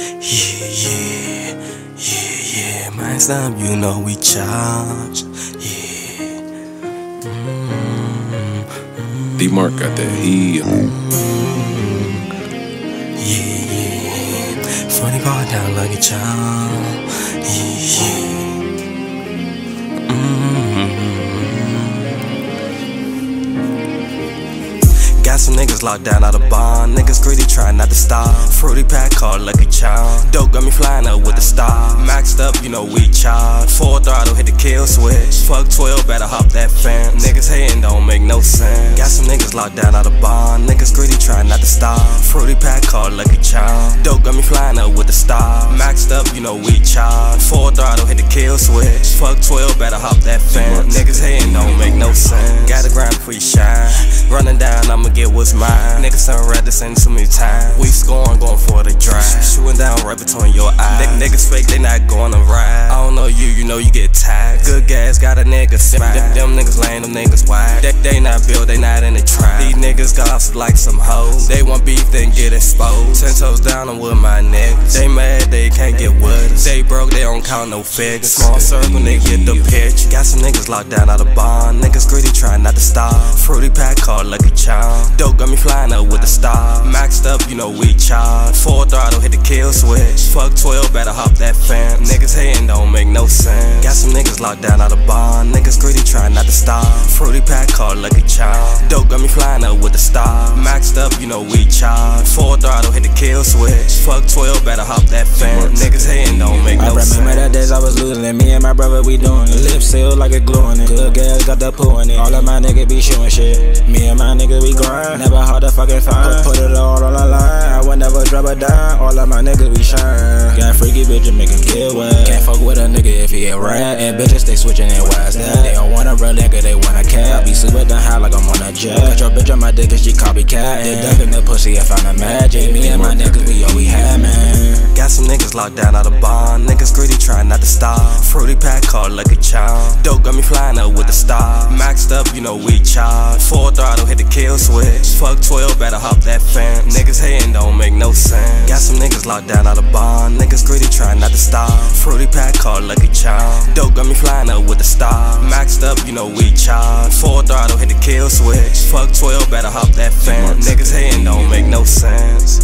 Yeah, yeah, yeah, yeah. Man, stop, you know we charge. Yeah. Mm-hmm, D Mark got that heat. Yeah, yeah. Funny part down like a child. Yeah, yeah. Got some niggas locked down out of bond. Niggas greedy, trying not to stop. Fruity pack called Lucky Charm. Dope got me flying up with the star. Maxed up, you know we charge. Full throttle, hit the kill switch. Fuck 12, better hop that fence. Niggas hating don't make no sense. Got some niggas locked down out of bond. Niggas greedy, trying not to stop. Fruity pack called Lucky Charm. Dope got me flying up with the star. Maxed up, you know we charge. Full throttle, hit the kill switch. Fuck 12, better hop that fence. Niggas hating don't make no sense. Gotta grind before you shine. Running down, I'ma get what's mine. Niggas done read this in too many times. We scoring, going for the drive. Shooting down right between your eyes. Niggas fake, they not going to ride. I don't know you, you know you get tagged. Gas, got a nigga smack. Them, them niggas lame, them niggas wide. They, they not built, they not in the trap. These niggas gossip like some hoes. They want beef, then get exposed. Ten toes down, I'm with my niggas. They mad, they can't get with us. They broke, they don't count no figures. Small circle, nigga, get the pitch. Got some niggas locked down out of bond. Niggas greedy, trying not to stop. Fruity pack called Lucky Charm. Dope got me flying up with the star. Maxed up, you know we charge. Full throttle, hit the kill switch. Fuck 12, better hop that fence. Niggas hating don't make no sense. Niggas locked down out of bond. Niggas greedy, trying not to stop. Fruity pack called Lucky Charm. Dope got me flying up with the star. Maxed up, you know we charge. Full throttle, hit the kill switch. Fuck 12, better hop that fence. Niggas hating don't make I no sense. remember the days I was losing it. Me and my brother, we doing it. Lips sealed like a glue on it. Good gas got the poo in it. All of my niggas be shooting shit. Me and my niggas, we grind. Never hard to fucking find. Put it all on the line. I never drop a dime. All of my niggas, we shine. Got freaky bitches, make him get wet. Can't fuck with a nigga if he a rat. And bitches, they switching and why is that? They don't want a real nigga, they want a cat. I be sleeping the high like I'm on a jet. Got your bitch on my dick and she copycat. They ducking the pussy, if I'm a magic. Me and my niggas, we all we had, man. Got some niggas locked down out of bond. Niggas greedy, trying not to stop. Fruity pack called Lucky Charm. Dope got me flying up with the star. Maxed up, you know we charge. Full throttle, hit the kill switch. Fuck 12, better hop that fence. Niggas hating don't make no sense. Got some niggas locked down out of bond. Niggas greedy, trying not to stop. Fruity pack called Lucky Charm. Dope got me flying up with the star. Maxed up, you know we charge. Full throttle, hit the kill switch. Fuck 12, better hop that fence. Niggas hating don't make no sense.